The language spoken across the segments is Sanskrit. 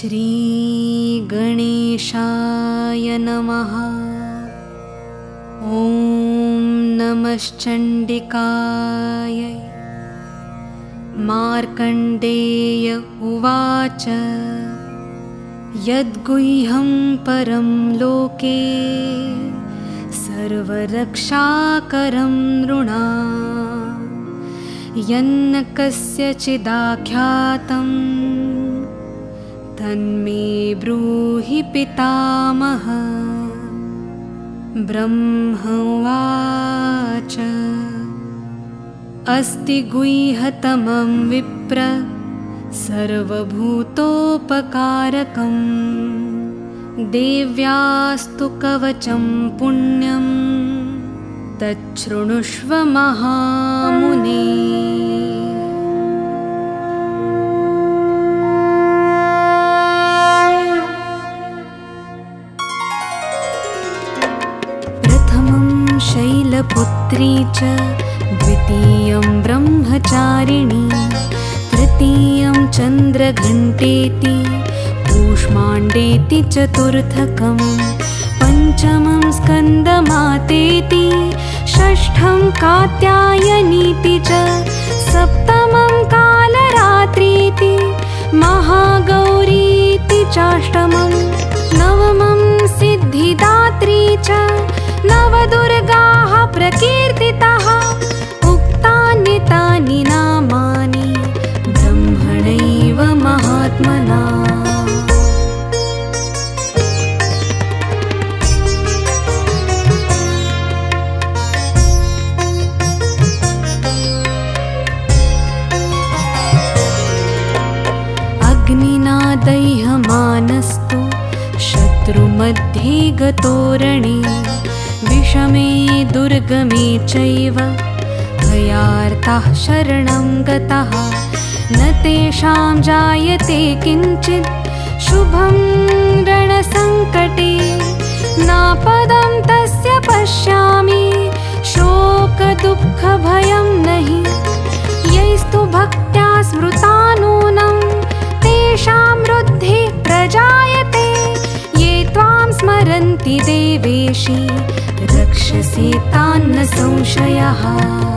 श्रीगणेशाय नमः। ॐ नमश्चण्डिकाय। मार्कण्डेय उवाच। यद्गुह्यं परं लोके सर्वरक्षाकरं नृणा। यन्न कस्यचिदाख्यातं तन्मे ब्रूहि पितामह। ब्रह्मवाच। अस्ति गुह्यतमं विप्र सर्वभूतोपकारकं देव्यास्तु कवचं पुण्यं तच्छृणुष्व महामुने शैलपुत्री च द्वितीयं ब्रह्मचारिणी तृतीयं चन्द्रघण्टेति कूष्माण्डेति चतुर्थकं पञ्चमं स्कन्दमातेति षष्ठं कात्यायनीति च सप्तमं कालरात्रीति महागौरीति चाष्टमं नवमं सिद्धिदात्री च नवदुर्गाः प्रकीर्तिताः उक्तानि तानि शरणं गतः। न तेषां जायते किञ्चित्। शुभं रणसङ्कटे नापदं तस्य पश्यामि। शोकदुःखभयं नहि। यैस्तु भक्त्या स्मृता नूनं तेषां वृद्धिः प्रजायते। ये त्वां स्मरन्ति देवेशि। रक्षसि तान्न संशयः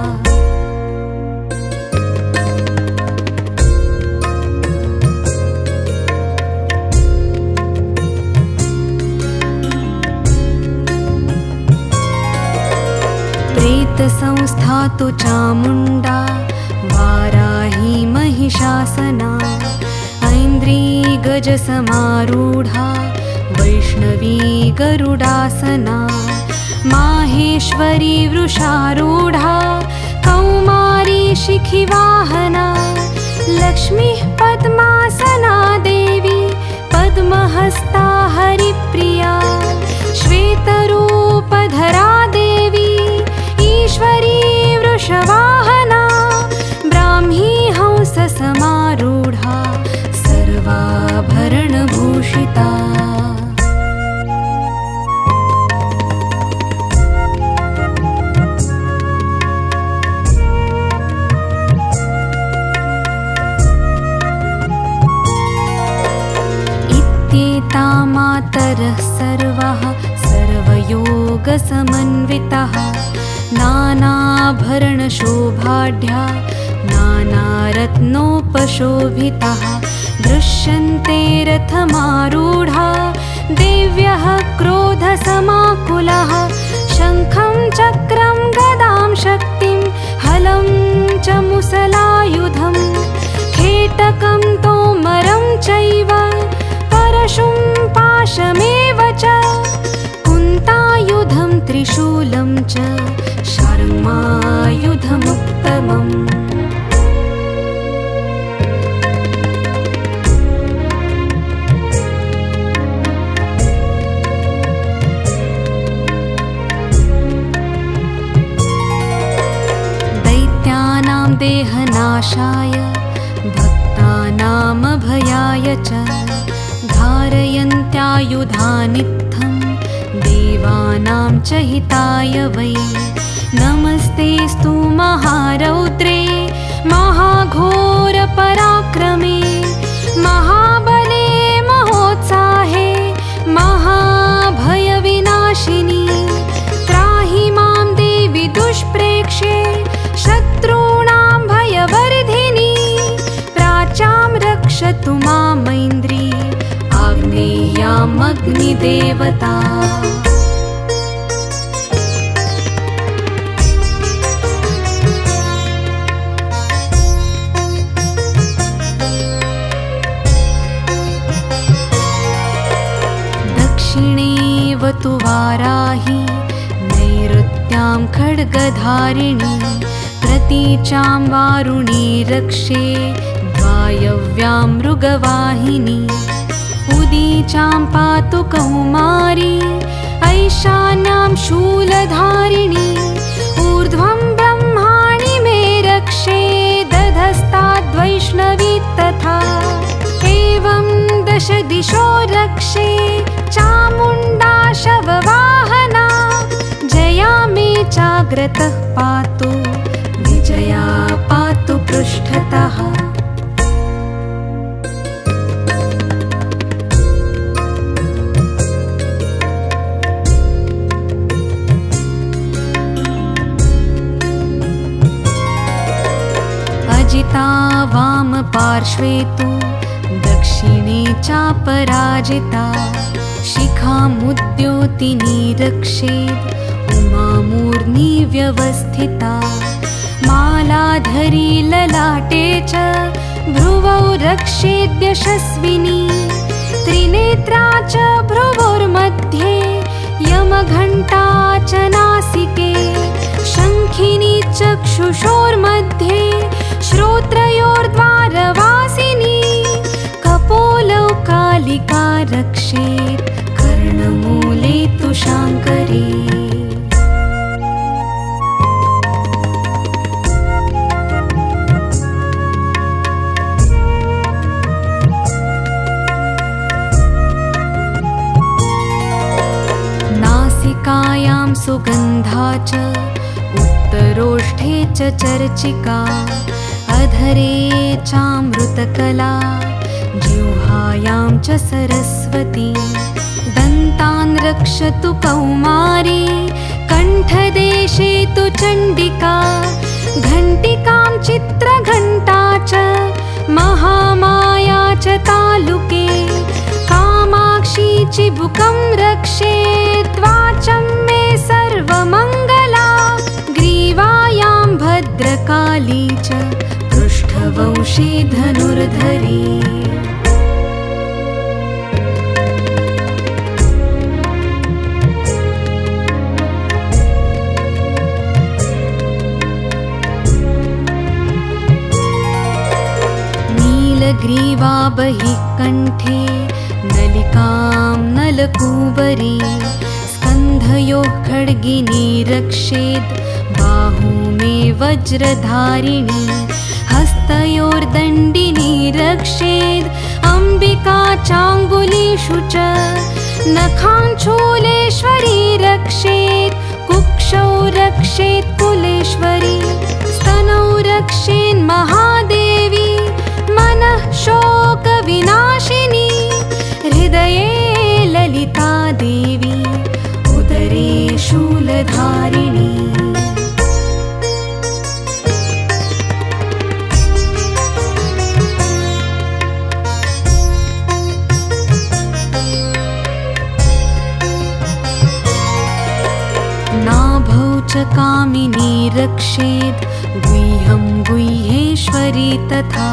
प्रेतसंस्था तु चामुण्डा वाराही महिषासना ऐन्द्री गजसमारूढा वैष्णवी गरुडासना माहेश्वरी वृषारूढा कौमारी शिखिवाहना लक्ष्मीः पद्मासना देवी पद्महस्ता हरिप्रिया श्वेतरूपधरा देवी ईश्वरी वृषवाहना ब्राह्मी हंससमारूढा सर्वाभरणभूषिता नानारत्नोपशोभितः दृश्यन्ते रथमारूढा देव्यः क्रोधसमाकुलः शङ्खं चक्रं गदां शक्तिं हलं च मुसलायुधं खेटकं तोमरं चैव परशुं पाशमेव च कुन्तायुधं त्रिशूलं च शर्मायुधमुत्तमम् देहनाशाय भक्तानामभयाय च धारयन्त्यायुधानित्थं देवानां च हिताय वै। नमस्तेऽस्तु महारौद्रे महाघोरपराक्रमे तु मामैन्द्री आग्नेयामग्निदेवता। दक्षिणे वतु वाराही नैऋत्यां खड्गधारिणी प्रतीचां वारुणी रक्षे द्वायव्यां मृगवाहिनी उदीचां पातु कौमारी ऐशान्यां शूलधारिणी ऊर्ध्वं ब्रह्माणि मे रक्षे दधस्ताद्वैष्णवी तथा एवं दश दिशो रक्षे चामुण्डा शववाहना जया मे चाग्रतः पातु विजया पातु पृष्ठतः वामपार्श्वे तु दक्षिणे चापराजिता। शिखामुद्योतिनी रक्षेत् उमामूर्नि व्यवस्थिता मालाधरी ललाटे च भ्रुवौ रक्षेद्यशस्विनी। त्रिनेत्रा च भ्रुवोर्मध्ये यमघण्टा च नासिके। शङ्खिनी चक्षुषोर्मध्ये श्रोत्रयोर्द्वारवासिनी कपोलौ कालिका रक्षेत् कर्णमूले तु शाङ्करी नासिकायां सुगन्धा च उत्तरोष्ठे च चर्चिका अधरे चामृतकला जिह्वायां च सरस्वती। दन्तान् रक्षतु कौमारी कण्ठदेशे तु चण्डिका। घण्टिकां चित्रघण्टा च महामाया च तालुके। कामाक्षी चिबुकं रक्षे त्वाचं मे सर्वमङ्गला। ग्रीवायां भद्रकाली च पृष्ठवंशी धनुर्धरी। नीलग्रीवा बहिः कण्ठे नलिकां नलकूबरी स्कन्धयोः खड्गिनी रक्षेत् बाहू मे वज्रधारिणी हस्तयोर्दण्डिनी रक्षेत् अम्बिका चाङ्गुलीषु च नखाञ्चूलेश्वरी रक्षेत् कुक्षौ रक्षेत् कुलेश्वरी स्तनौ रक्षेन्महादेवी मनः शोकविनाशिनी हृदये ललिता देवी उदरे शूलधारिणी च कामिनी रक्षेत्। गुह्यं गुह्येश्वरी तथा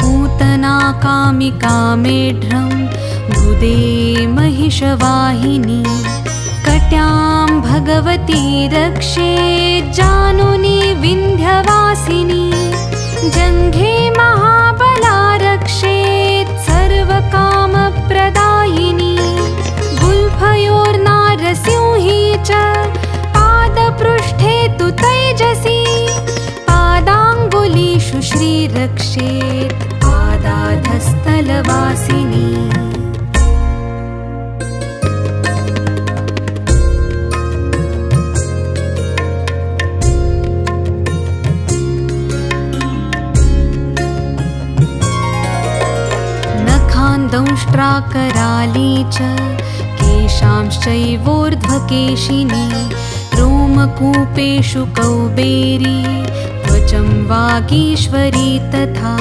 पूतना कामिका मेढ्रं। बुदे महिषवाहिनी कट्यां भगवती रक्षेत् जानुनी विन्ध्यवासिनी। जङ्घे महाबला श्रीरक्षेत् पादाधस्थलवासिनी। दंष्ट्राकराली च केशांश्चैवोर्ध्वकेशिनी रोमकूपेषु कौबेरी त्वचं वागीश्वरी तथा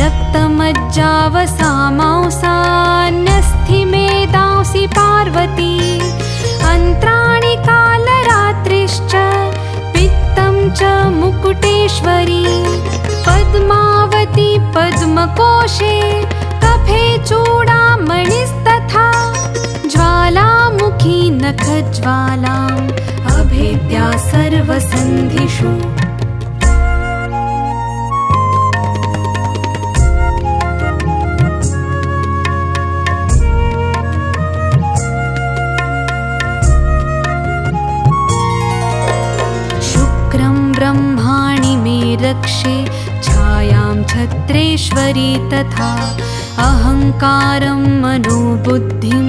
रक्तमज्जावसामांसान्यस्थि मेदांसि पार्वती। अन्त्राणि कालरात्रिश्च पित्तं च मुकुटेश्वरी। पद्मावती पद्मकोशे कफे चूडामणिस्तथा ज्वालामुखी नखज्वालाम् अभेद्या सर्वसन्धिषु तथा अहङ्कारं मनोबुद्धिं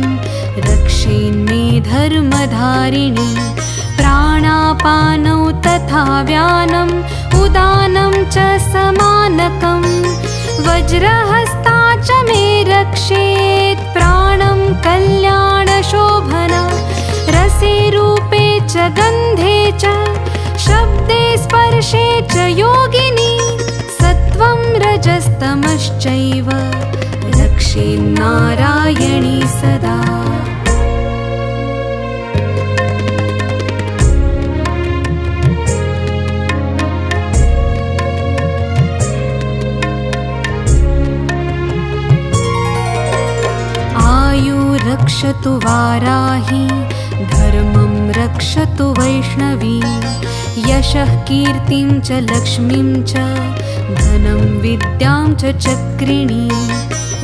रक्षेन्मे धर्मधारिणी। प्राणापानौ तथा व्यानम् उदानं च समानकं वज्रहस्ता च मे रक्षेत् प्राणं कल्याणशोभना। रसे रूपे च गन्धे च शब्दे स्पर्शे च योगिनी सत्वं रजस्तमश्चैव। रक्षे नारायणी सदा। आयु रक्षतु वाराही रक्षतु वैष्णवी। यशः कीर्तिं च लक्ष्मीं च धनं विद्यां च चक्रिणी।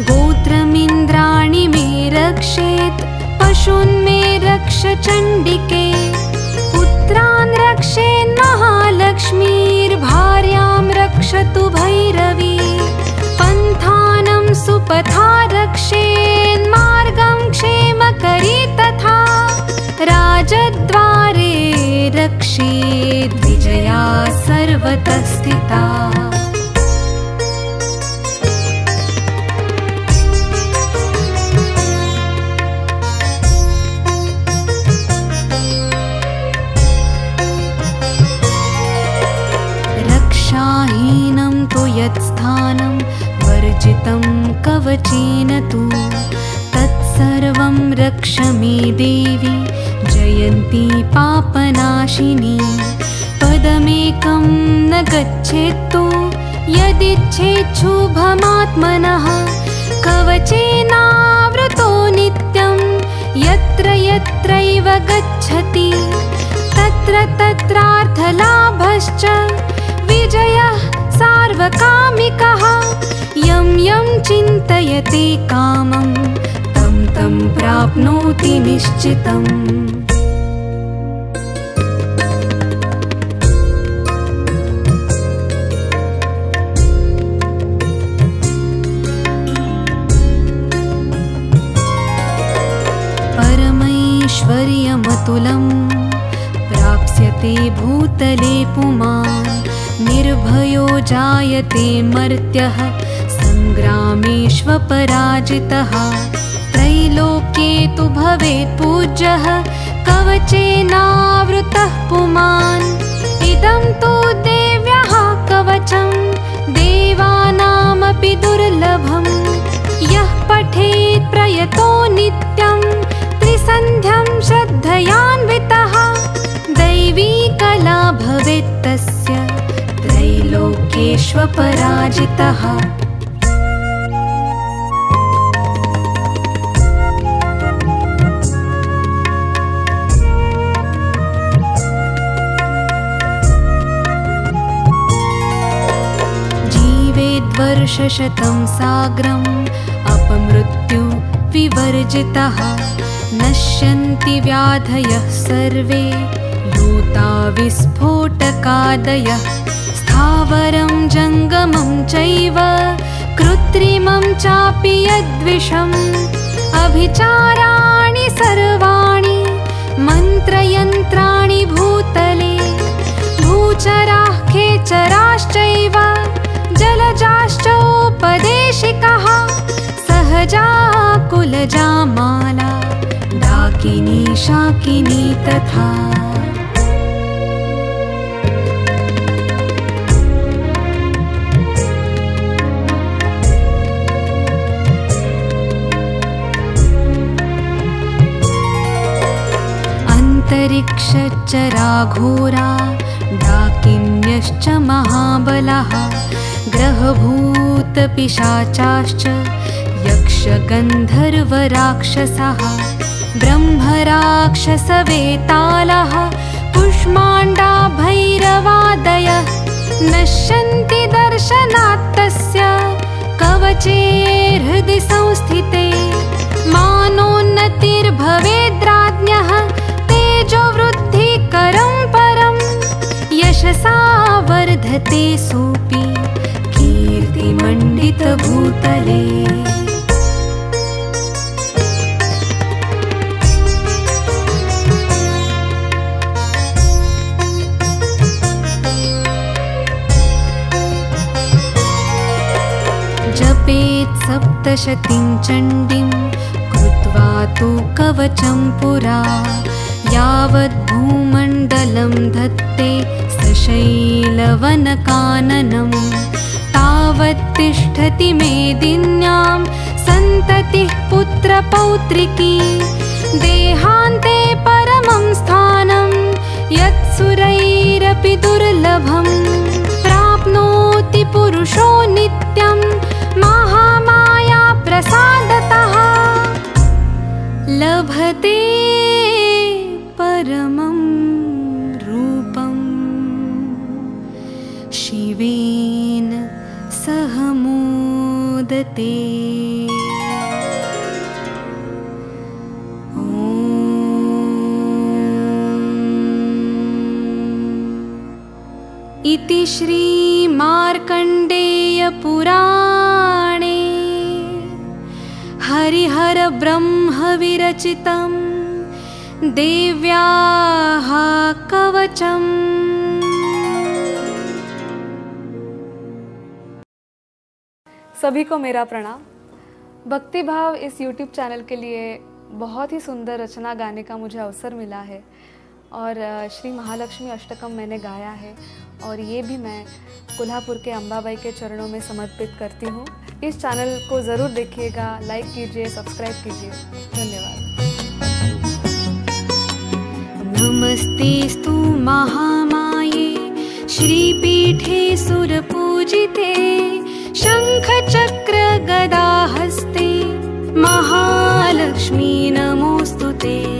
गोत्रमिन्द्राणि मे रक्षेत् पशून्मे रक्ष चण्डिके। पुत्रान् रक्षेन्महालक्ष्मीर्भार्यां रक्षतु भैरवी। पन्थानं सुपथा रक्षेन्मार्गं क्षेमकरी तथा राजद्वारे रक्षेद्विजया सर्वतः स्थिता पदमेकं न गच्छेत्तु। यदिच्छेच्छुभमात्मनः कवचेनावृतो नित्यं। यत्र यत्रैव गच्छति। तत्र तत्रार्थलाभश्च। विजयः सार्वकामिकः। यं यं चिन्तयते कामं। तं तं प्राप्नोति निश्चितम् प्राप्स्यते भूतले पुमान् निर्भयो जायते मर्त्यः सङ्ग्रामेष्वपराजितः। त्रैलोक्ये तु भवेत् पूज्यः कवचेनावृतः पुमान्। इदं तु देव्यः कवचं देवानामपि दुर्लभम्। यः पठेत् प्रयतो नित्यं त्रिसन्ध्यं श्रद्धयान्वितः दैवी कला भवेत् तस्य। त्रैलोक्येष्वपराजितः। जीवेद्वर्षशतं साग्रम् अपमृत्यु विवर्जितः नश्यन्ति व्याधयः सर्वे विस्फोटकादयः स्थावरं जङ्गमं चैव कृत्रिमं चापि यद्विषम्। अभिचाराणि सर्वाणि मन्त्रयन्त्राणि भूतले। भूचराः खेचराश्चैव जलजाश्चोपदेशिकः। सहजा कुलजा माला डाकिनी शाकिनी तथा राघोरा डाकिन्यश्च महाबलः ग्रहभूतपिशाचाश्च यक्षगन्धर्वराक्षसः ब्रह्मराक्षसवेतालः भैरवादय नश्यन्ति दर्शनात्तस्य कवचे हृदि संस्थिते मानोन्नतिर्भवेद्राज्ञः तेजोवृद्धिकरं परं यशसा वर्धते सोऽपि कीर्तिमण्डितभूतले। जपेत् सप्तशतीं चण्डीं कृत्वा तु कवचं पुरा यावद्भूमण्डलं धत्ते सशैलवनकाननं। तावत्तिष्ठति मेदिन्यां सन्ततिः पुत्रपौत्रिकी। देहान्ते परमं स्थानं यत्सुरैरपि दुर्लभम् प्राप्नोति पुरुषो नित्यं महामाया प्रसादतः लभते इति श्रीमार्कण्डेयपुराणे हरिहरब्रह्मविरचितं देव्याः कवचम्। सभी को मेरा प्रणाम। भक्ति भाव इस YouTube चैनल के लिए बहुत ही सुंदर रचना गाने का मुझे अवसर मिला है। और श्री महालक्ष्मी अष्टकम मैंने गाया है और ये भी मैं कोल्हापुर के अम्बाबाई के चरणों में समर्पित करती हूँ। इस चैनल को ज़रूर देखिएगा, लाइक कीजिए, सब्सक्राइब कीजिए। धन्यवाद। नमस्तेस्तु महामाये, श्रीपीठे सुरपूजिते हस्ते महालक्ष्मी नमोऽस्तु ते